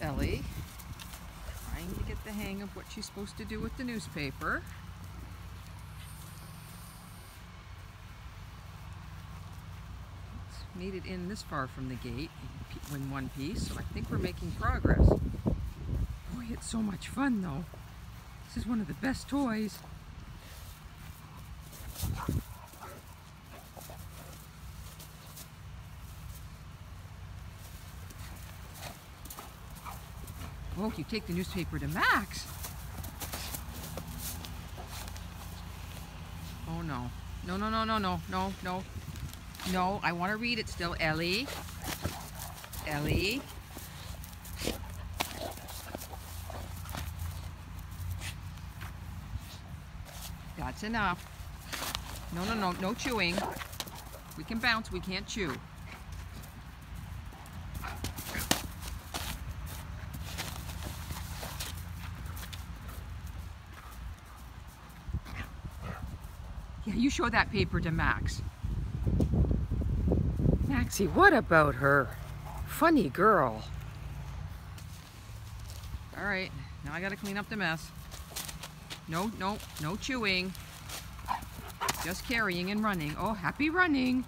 Ellie trying to get the hang of what she's supposed to do with the newspaper. It's made it in this far from the gate in one piece, so I think we're making progress. Boy, it's so much fun though. This is one of the best toys. Oh, you take the newspaper to Max. Oh no. No, no, no, no, no, no, no. No, I want to read it still. Ellie. Ellie. That's enough. No, no, no, no chewing. We can bounce, we can't chew. Yeah, you show that paper to Max. Maxie, what about her? Funny girl. All right, now I gotta clean up the mess. No, no, no chewing. Just carrying and running. Oh, happy running.